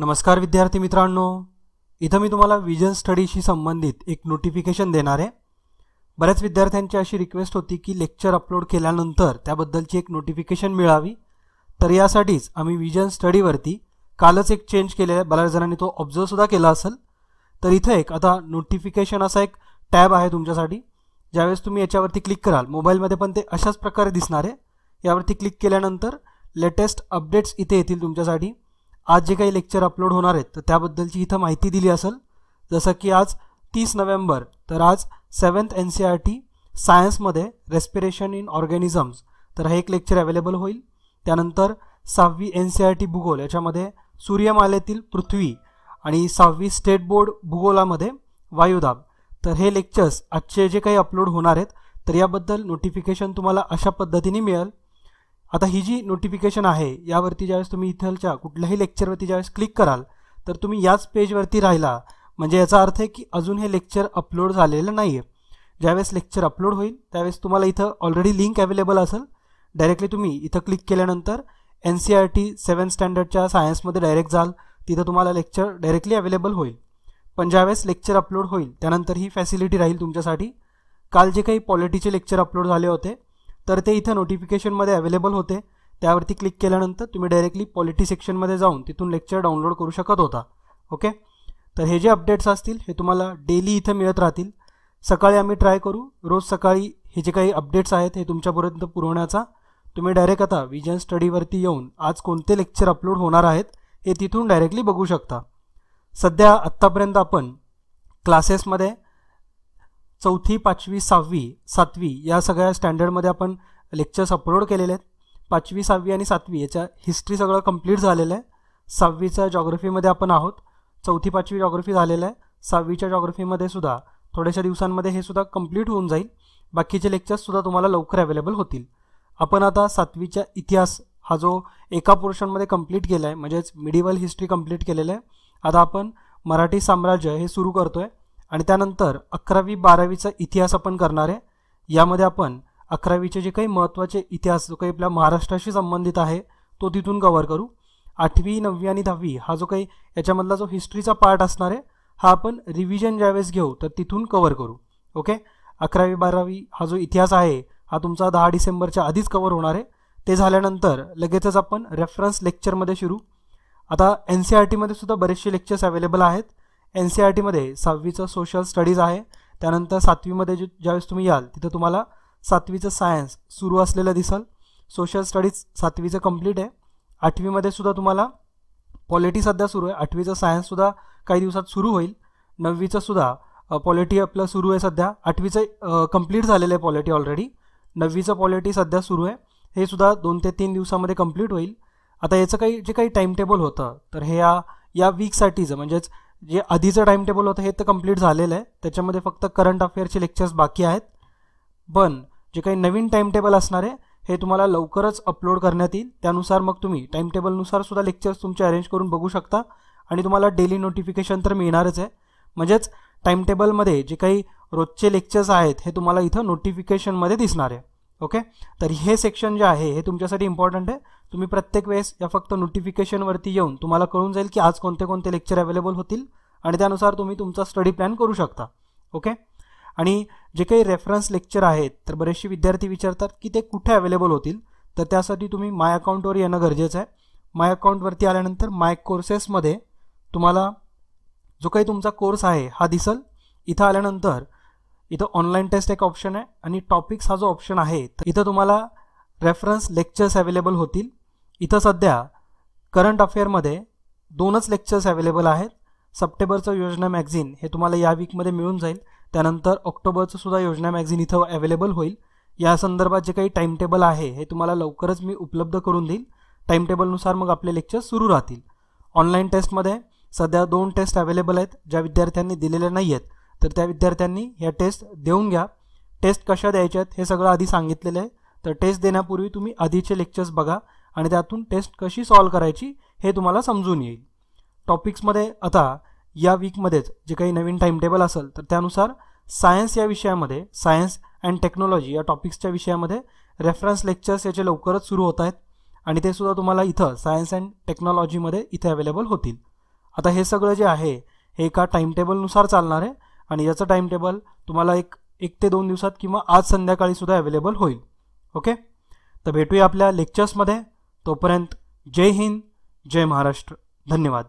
नमस्कार विद्यार्थी मित्रांनो. इथं मी तुम्हाला विजन स्टडीशी संबंधित एक नोटिफिकेशन देणार आहे. बऱ्याच विद्यार्थ्यांची अशी रिक्वेस्ट होती की लेक्चर अपलोड केल्यानंतर त्याबद्दलची एक नोटिफिकेशन मिळावी. तर यासाठीच आम्ही विजन स्टडीवरती कालच एक चेंज केलेला आहे. बऱ्याच जणांनी तो ऑब्झर्वसुद्धा केला असेल. तर इथं एक आता नोटिफिकेशन असा एक टॅब आहे तुमच्यासाठी. ज्यावेळेस तुम्ही याच्यावरती क्लिक कराल मोबाईलमध्ये पण ते अशाच प्रकारे दिसणार आहे. यावरती क्लिक केल्यानंतर लेटेस्ट अपडेट्स इथे येतील तुमच्यासाठी. आज जे काही लेक्चर अपलोड होणार आहेत तर त्याबद्दलची इथं माहिती दिली असेल. जसं की आज तीस नोव्हेंबर तर आज seventh N C R T सायन्समध्ये रेस्पिरेशन इन ऑर्गॅनिझम्स तर हे एक लेक्चर अवेलेबल होईल. त्यानंतर सहावी एन सी आर टी भूगोल याच्यामध्ये सूर्यमालेतील पृथ्वी आणि सहावी स्टेट बोर्ड भूगोलामध्ये वायुदाब. तर हे लेक्चर्स आजचे जे काही अपलोड होणार आहेत तर याबद्दल नोटिफिकेशन तुम्हाला अशा पद्धतीने मिळेल. आता ही जी नोटिफिकेशन आहे यावरती ज्यावेळेस तुम्ही इथलच्या कुठल्याही लेक्चरवरती ज्यावेळेस क्लिक कराल तर तुम्ही याच पेजवरती राहिला. म्हणजे याचा अर्थ आहे की अजून हे लेक्चर अपलोड झालेलं नाही आहे ज्यावेळेस लेक्चर अपलोड होईल त्यावेळेस तुम्हाला इथं ऑलरेडी लिंक अवेलेबल असेल. डायरेक्टली तुम्ही इथं क्लिक केल्यानंतर N C R T seven स्टँडर्डच्या सायन्समध्ये डायरेक्ट जाल. तिथं तुम्हाला लेक्चर डायरेक्टली अवेलेबल होईल. पण ज्यावेळेस लेक्चर अपलोड होईल त्यानंतर ही फॅसिलिटी राहील तुमच्यासाठी. काल जे काही पॉलिटीचे लेक्चर अपलोड झाले होते तर ते इथं नोटिफिकेशनमध्ये अवेलेबल होते. त्यावरती क्लिक केल्यानंतर तुम्ही डायरेक्टली पॉलिटी सेक्शनमध्ये जाऊन तिथून लेक्चर डाउनलोड करू शकत होता. ओके तर हे जे अपडेट्स असतील हे तुम्हाला डेली इथं मिळत राहतील. सकाळी आम्ही ट्राय करू. रोज सकाळी हे जे काही अपडेट्स आहेत हे तुमच्यापर्यंत पुरवण्याचा तुम्ही डायरेक्ट आता विजन स्टडीवरती येऊन आज कोणते लेक्चर अपलोड होणार आहेत हे तिथून डायरेक्टली बघू शकता. सध्या आत्तापर्यंत आपण क्लासेसमध्ये चौथी पाचवी सहावी सातवी या सगळ्या स्टँडर्डमध्ये आपण लेक्चर्स अपलोड केलेले आहेत. पाचवी सहावी आणि सातवी याच्या हिस्ट्री सगळं कंप्लीट झालेलं आहे. सहावीच्या जॉग्रफीमध्ये आपण आहोत. चौथी पाचवी जॉग्रफी झालेलं आहे. सहावीच्या जॉग्रफीमध्ये सुद्धा थोड्याशा दिवसांमध्ये हे सुद्धा कंप्लीट होऊन जाईल. बाकीचे लेक्चर्ससुद्धा तुम्हाला लवकर अवेलेबल होतील. आपण आता सातवीच्या इतिहास हा जो एका पोर्शनमध्ये कंप्लीट केला आहे म्हणजेच मिडिवल हिस्ट्री कंप्लीट केलेलं आहे. आता आपण मराठी साम्राज्य हे सुरू करतो आहे आणि त्यानंतर अकरावी बारावीचा इतिहास आपण करणार आहे. यामध्ये आपण अकरावीचे जे काही महत्त्वाचे इतिहास जो काही आपल्या महाराष्ट्राशी संबंधित आहे तो तिथून कवर करू. आठवी नववी आणि दहावी हा जो काही याच्यामधला जो हिस्ट्रीचा पार्ट असणार आहे हा आपण रिव्हिजन ज्यावेळेस घेऊ तर तिथून कवर करू. ओके अकरावी बारावी हा जो इतिहास आहे हा तुमचा दहा डिसेंबरच्या आधीच कवर होणार आहे. ते झाल्यानंतर लगेचच आपण रेफरन्स लेक्चरमध्ये शिरू. आता एन सी आर टीमध्ये सुद्धा बरेचसे लेक्चर्स अवेलेबल आहेत. एन सी आर टीमध्ये सहावीचं सोशल स्टडीज आहे. त्यानंतर सातवीमध्ये जे ज्यावेळेस तुम्ही याल तिथं तुम्हाला सातवीचं सायन्स सुरू असलेलं दिसल. सोशल स्टडीज सातवीचं कंप्लीट आहे. आठवीमध्ये सुद्धा तुम्हाला पॉलिटी सध्या सुरू आहे. आठवीचं सायन्ससुद्धा काही दिवसात सुरू होईल. नववीचं सुद्धा पॉलिटी आपलं सुरू आहे सध्या. आठवीचं कंप्लीट झालेलं आहे पॉलिटी ऑलरेडी नववीचं पॉलिटी सध्या सुरू आहे. हे सुद्धा दोन ते तीन दिवसामध्ये कंप्लीट होईल. आता याचं काही जे काही टाईम टेबल होतं तर हे या या वीकसाठीचं म्हणजेच जे आधीचं टाईम टेबल होतं हे तर कंप्लीट झालेलं आहे. त्याच्यामध्ये फक्त करंट अफेअरचे लेक्चर्स बाकी आहेत. पण जे काही नवीन टाईम टेबल असणार आहे हे तुम्हाला लवकरच अपलोड करण्यात येईल. त्यानुसार मग तुम्ही टाईम टेबलनुसार सुद्धा लेक्चर्स तुमचे अरेंज करून बघू शकता. आणि तुम्हाला डेली नोटिफिकेशन तर मिळणारच आहे. म्हणजेच टाईम टेबलमध्ये जे काही रोजचे लेक्चर्स आहेत हे तुम्हाला इथं नोटिफिकेशनमध्ये दिसणार आहे. ओके? तर हे सेक्शन जे आहे हे तुमच्यासाठी इम्पॉर्टंट आहे. तुम्ही प्रत्येक वेळेस या फक्त नोटिफिकेशनवरती येऊन तुम्हाला कळून जाईल की आज कोणते कोणते लेक्चर अवेलेबल होतील आणि त्यानुसार तुम्ही तुमचा स्टडी प्लॅन करू शकता. ओके? आणि जे काही रेफरन्स लेक्चर आहेत तर बरेचसे विद्यार्थी विचारतात की ते कुठे अवेलेबल होतील? तर त्यासाठी तुम्ही माय अकाउंटवर येणं गरजेचं आहे. माय अकाउंटवरती आल्यानंतर माय कोर्सेसमध्ये तुम्हाला जो काही तुमचा कोर्स आहे हा दिसल. इथं आल्यानंतर इथं ऑनलाईन टेस्ट एक ऑप्शन आहे आणि टॉपिक्स हा जो ऑप्शन आहे तर इथं तुम्हाला रेफरन्स लेक्चर्स अवेलेबल होतील. इथं सध्या करंट अफेअरमध्ये दोनच लेक्चर्स अवेलेबल आहेत. सप्टेंबरचं योजना मॅगझिन हे तुम्हाला या वीकमध्ये मिळून जाईल. त्यानंतर ऑक्टोबरचं सुद्धा योजना मॅगझिन इथं अवेलेबल होईल. या संदर्भात जे काही टाईमटेबल आहे हे तुम्हाला लवकरच मी उपलब्ध करून देईल. टाईमटेबलनुसार मग आपले लेक्चर्स सुरू राहतील. ऑनलाईन टेस्टमध्ये सध्या दोन टेस्ट अवेलेबल आहेत ज्या विद्यार्थ्यांनी दिलेल्या नाही आहेत तर त्या विद्यार्थ्यांनी ह्या टेस्ट देऊन घ्या. टेस्ट कशा द्यायच्या आहेत हे सगळं आधी सांगितलेलं आहे. तर टेस्ट देण्यापूर्वी तुम्ही आधीचे लेक्चर्स बघा आणि त्यातून टेस्ट कशी सॉल्व करायची हे तुम्हाला समजून येईल. टॉपिक्समध्ये आता या वीकमध्येच जे काही नवीन टाईमटेबल असेल तर त्यानुसार सायन्स या विषयामध्ये सायन्स अँड टेक्नॉलॉजी या टॉपिक्सच्या विषयामध्ये रेफरन्स लेक्चर्स याचे लवकरच सुरू होत आहेत आणि ते सुद्धा तुम्हाला इथं सायन्स अँड टेक्नॉलॉजीमध्ये इथे अवेलेबल होतील. आता हे सगळं जे आहे हे एका टाईमटेबलनुसार चालणार आहे. आणि याचं टाईम टेबल तुम्हाला एक एक ते दोन दिवसात किंवा आज संध्याकाळी सुद्धा अवेलेबल होईल. ओके तर भेटूया आपल्या लेक्चर्समध्ये तोपर्यंत जय हिंद जय महाराष्ट्र. धन्यवाद.